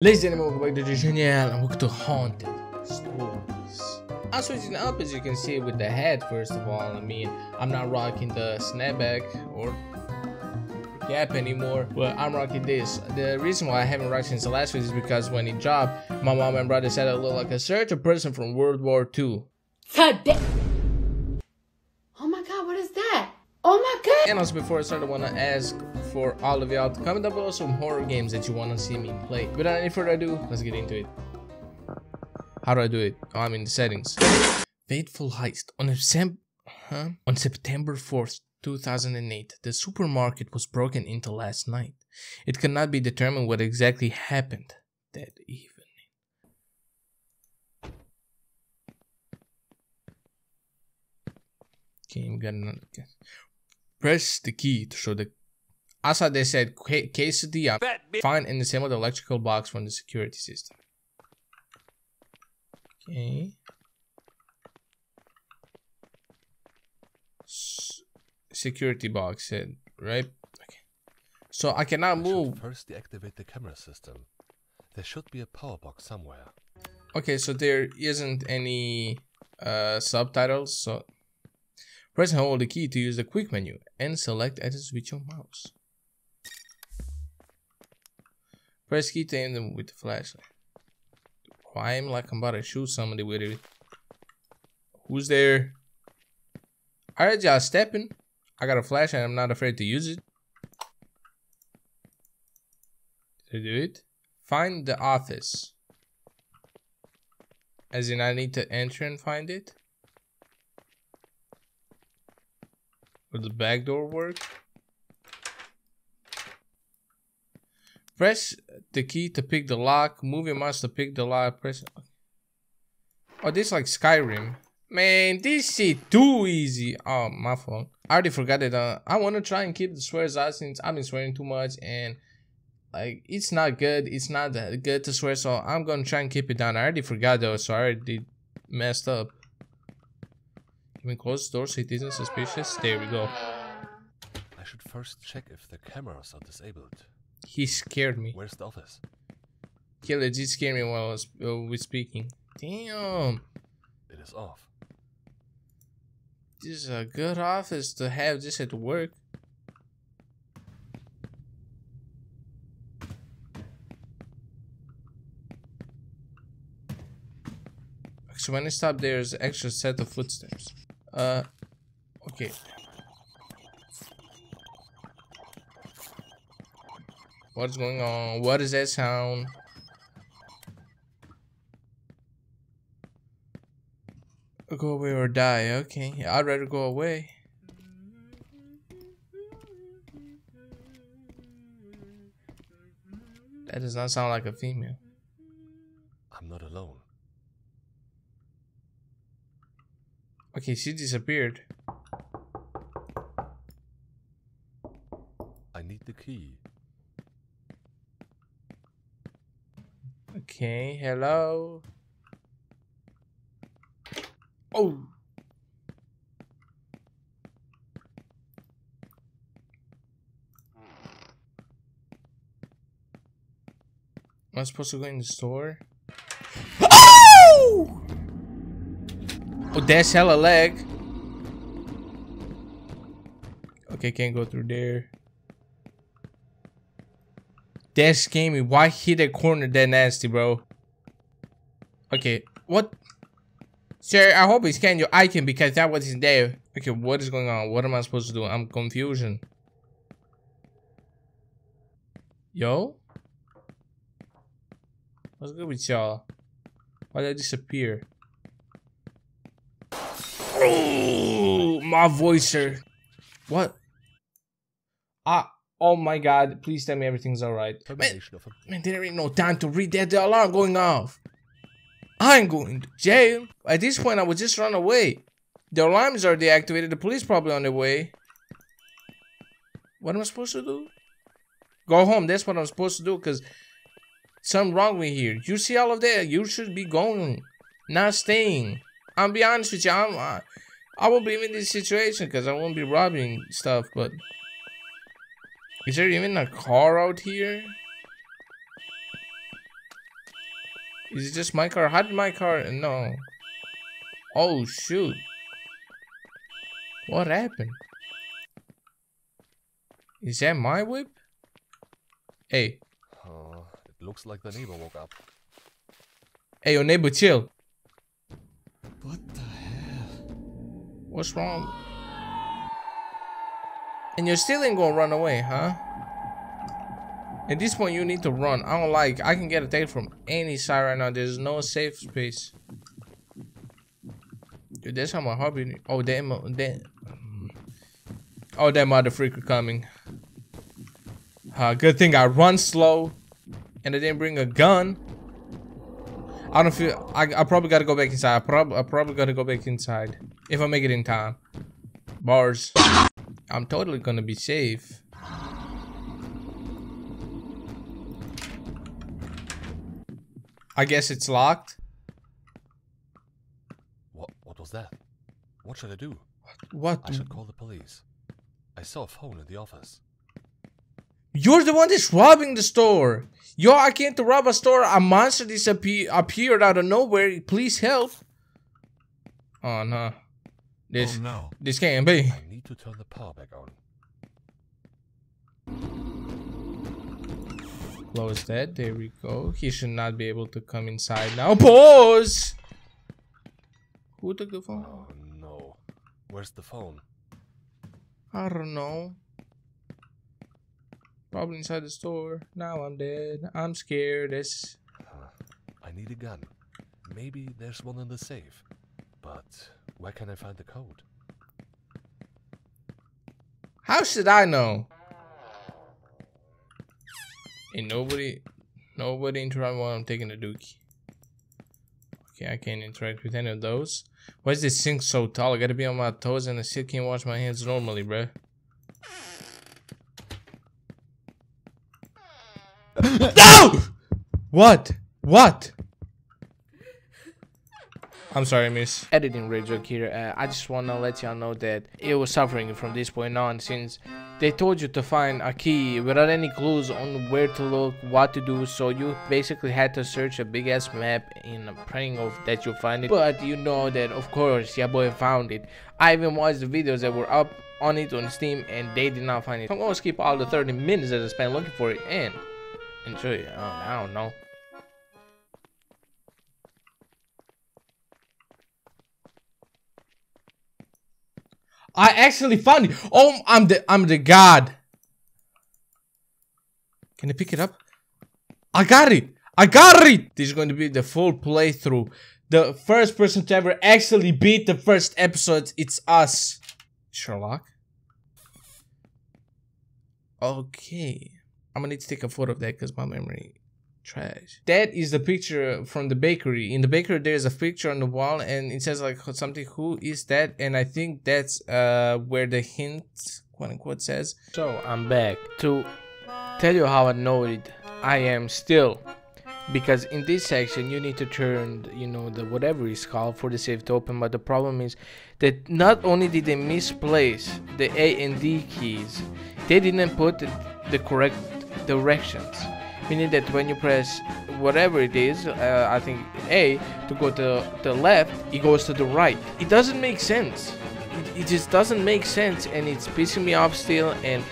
Ladies and gentlemen, welcome back to the channel and welcome to Haunted Stories. I'm switching up as you can see with the head first of all. I mean, I'm not rocking the snapback or cap anymore, but I'm rocking this. The reason why I haven't rocked since the last video is because when it dropped, my mom and brother said I look like a certain person from World War II. Damn. Oh my god, what is that? Oh my god. And also before I start, I want to ask for all of y'all to comment down below some horror games that you want to see me play. Without any further ado, let's get into it. How do I do it? Oh, I'm in the settings. Fateful Heist. On, Sem huh? On September 4th, 2008, the supermarket was broken into last night. It cannot be determined what exactly happened that evening. Okay, I'm gonna press the key to show the outside they said quesadilla find and disable the electrical box from the security system. Okay. S security box said right? Okay. So i cannot move. first deactivate the camera system. There should be a power box somewhere. Okay so there isn't any uh subtitles so Press and hold the key to use the quick menu and select edits with your mouse. Press key to aim them with the flashlight. I aim like I'm about to shoot somebody with it. Who's there? Alright, y'all stepping. I got a flashlight. I'm not afraid to use it. I do it? Find the office. As in, I need to enter and find it. Would the back door work? Press the key to pick the lock. Move your mouse to pick the lock. Press. Oh, this like Skyrim. Man, this shit too easy. Oh, my fault. I already forgot it. Uh, I want to try and keep the swears out since I've been swearing too much and like it's not good. It's not that good to swear, so I'm gonna try and keep it down. I already forgot though, so I already messed up. Can we close the door so it isn't suspicious? There we go. I should first check if the cameras are disabled. He scared me. Where's the office? He legit scared me while I was uh, we speaking. Damn. It is off. This is a good office to have this at work. So when I stop, there's extra set of footsteps. Uh, okay. What's going on? What is that sound? Go away or die. Okay, I'd rather go away. That does not sound like a female. I'm not alone. Okay, she disappeared. I need the key. Okay, hello. Oh. Am I supposed to go in the store? Oh! Oh, that's hella leg. Okay, can't go through there. That scared me. Why hit a corner that nasty, bro? Okay, what? Sir, I hope he scanned your icon because that wasn't there. Okay, what is going on? What am I supposed to do? I'm confusion. Yo? What's good with y'all? Why did I disappear? Oh, my voicer. What? Ah, oh my god. Please tell me everything's alright. Man, man, there ain't no time to read that. The alarm going off. I'm going to jail. At this point, I would just run away. The alarms are deactivated. The police probably on their way. What am I supposed to do? Go home. That's what I'm supposed to do because something wrong with here. You see all of that? You should be going, not staying. I'll be honest with you. I'm, I, I won't be in this situation because I won't be robbing stuff. But is there even a car out here? Is it just my car? How did my car? No. Oh shoot. What happened? Is that my whip? Hey. Uh, it looks like the neighbor woke up. Hey, your neighbor, chill. What the hell? What's wrong? And you're still ain't gonna run away, huh? At this point, you need to run. I don't like. I can get attacked from any side right now. There's no safe space. Dude, that's how my hobby. Oh, damn. That. Oh, that mother freaker coming. Uh, good thing I run slow, and I didn't bring a gun. I don't feel. I, I probably gotta go back inside. I, prob I probably gotta go back inside if I make it in time. Bars. I'm totally gonna be safe. I guess it's locked. What? What was that? What should I do? What? I should call the police. I saw a phone in the office. You're the one that's robbing the store. Yo, I came to rob a store. A monster disappeared appeared out of nowhere. Please help. Oh no. This Oh no. this can't be. I need to turn the power back on. Close that. There we go. He should not be able to come inside now. Pause. Who took the phone? Oh no. Where's the phone? I don't know. Probably inside the store. Now I'm dead. I'm scared. It's I need a gun. Maybe there's one in the safe. But where can I find the code? How should I know? Ain't nobody, nobody interact while I'm taking the dookie. Okay, I can't interact with any of those. Why is this sink so tall? I gotta be on my toes and I still can't wash my hands normally, bruh. no! What? What? I'm sorry, miss. Editing radio here. Uh, I just want to let y'all know that it was suffering from this point on since they told you to find a key without any clues on where to look, what to do. So you basically had to search a big ass map in praying of that you find it. But you know that of course your boy found it. I even watched the videos that were up on it on Steam and they did not find it. I'm gonna skip all the 30 minutes that I spent looking for it and enjoy it. I don't know. I actually found it. Oh, I'm the I'm the god. Can I pick it up? I got it. I got it. This is going to be the full playthrough. The first person to ever actually beat the first episode. It's us, Sherlock. Okay, I'm gonna need to take a photo of that because my memory trash. That is the picture from the bakery. In the bakery, there's a picture on the wall, and it says like something. Who is that? And I think that's uh where the hint, quote unquote, says. So I'm back to tell you how annoyed I am still. Because in this section you need to turn, you know, the whatever is called for the safe to open. But the problem is that not only did they misplace the A and D keys, they didn't put the, the correct directions meaning that when you press whatever it is uh, i think a to go to the left it goes to the right. It doesn't make sense. It, it just doesn't make sense and it's pissing me off still and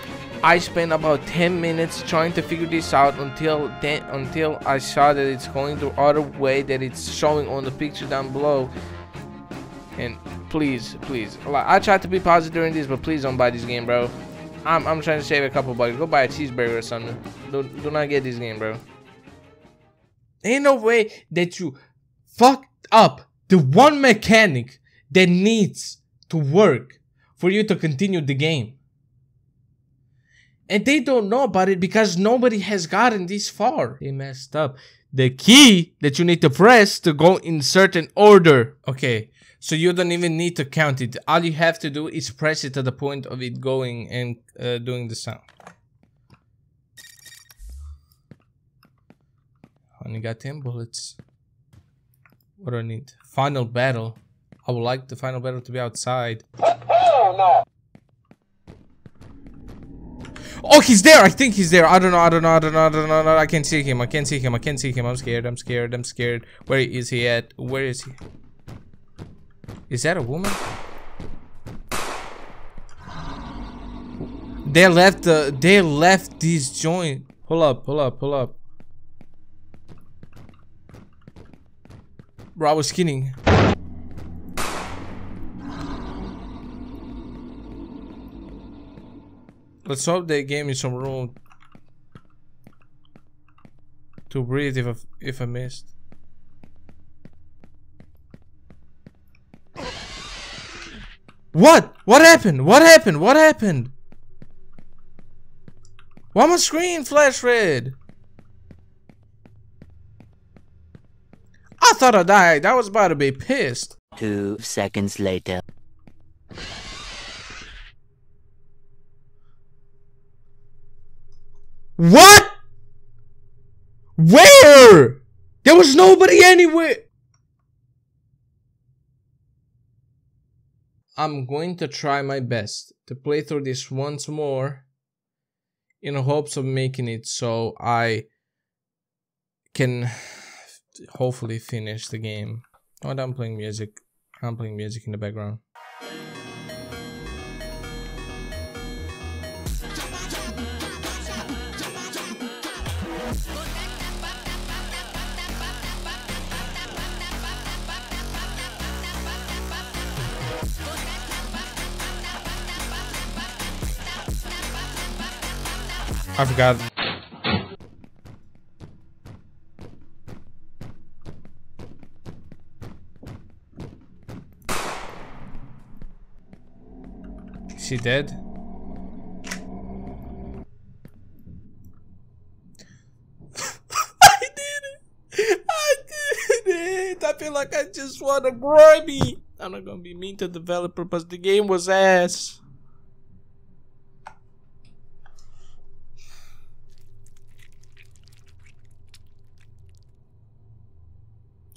i spent about 10 minutes trying to figure this out until then until i saw that it's going the other way that it's showing on the picture down below. And please please i tried to be positive during this but please don't buy this game bro I'm, I'm trying to save a couple bucks. Go buy a cheeseburger or something. Do, do not get this game, bro. Ain't no way that you fucked up the one mechanic that needs to work for you to continue the game. And they don't know about it because nobody has gotten this far. They messed up. The key that you need to press to go in certain order. Okay, so you don't even need to count it. All you have to do is press it to the point of it going and uh, doing the sound. Only got 10 bullets. What do I need? Final battle. I would like the final battle to be outside. Oh, he's there. I think he's there. I don't know. I don't know. I don't know. I don't know. I can't see him. I can't see him. I can't see him. I'm scared. I'm scared. I'm scared. Where is he at? Where is he? Is that a woman? They left the. They left this joint. Pull up. Pull up. Pull up. Bro, I was kidding. Let's hope they gave me some room to breathe if I, if I missed. What? What happened? What happened? What happened? Why my screen flash red? I thought I died. I was about to be pissed. Two seconds later. What? Where? There was nobody anywhere. I'm going to try my best to play through this once more in hopes of making it so I can hopefully finish the game. Oh, I'm playing music. I'm playing music in the background. I forgot. She dead? I did it! I did it! I feel like I just won a Grammy! I'm not gonna be mean to the developer, but the game was ass.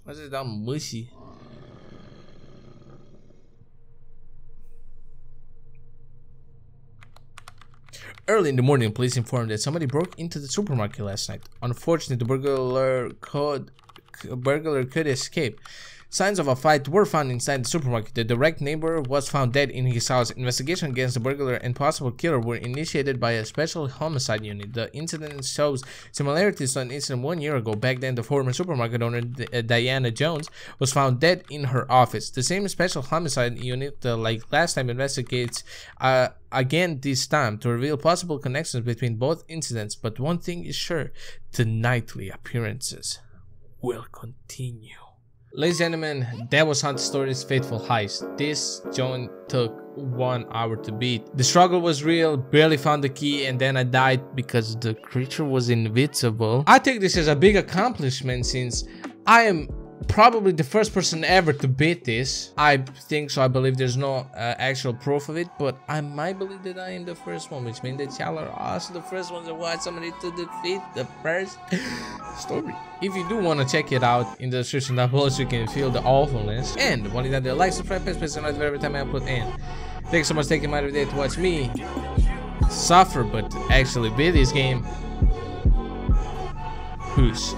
Is it that mushy? Early in the morning, police informed that somebody broke into the supermarket last night. Unfortunately, the burglar could burglar could escape. Signs of a fight were found inside the supermarket. The direct neighbor was found dead in his house. Investigation against the burglar and possible killer were initiated by a special homicide unit. The incident shows similarities to an incident one year ago. Back then, the former supermarket owner, uh, Diana Jones, was found dead in her office. The same special homicide unit, uh, like last time, investigates uh, again this time to reveal possible connections between both incidents. But one thing is sure, the nightly appearances will continue. Ladies and gentlemen, that was Haunted Stories Fateful Heist. This joint took one hour to beat. The struggle was real, barely found the key, and then I died because the creature was invincible. I take this as a big accomplishment since I am probably the first person ever to beat this. I think so. I believe there's no uh, actual proof of it, but I might believe that I am the first one, which means that y'all are also the first ones to watch somebody to defeat the first story. If you do want to check it out in the description down below so you can feel the awfulness. And one that like, subscribe, press, press, and every time I put in. Thanks so much for taking my day to watch me suffer, but actually beat this game. Peace.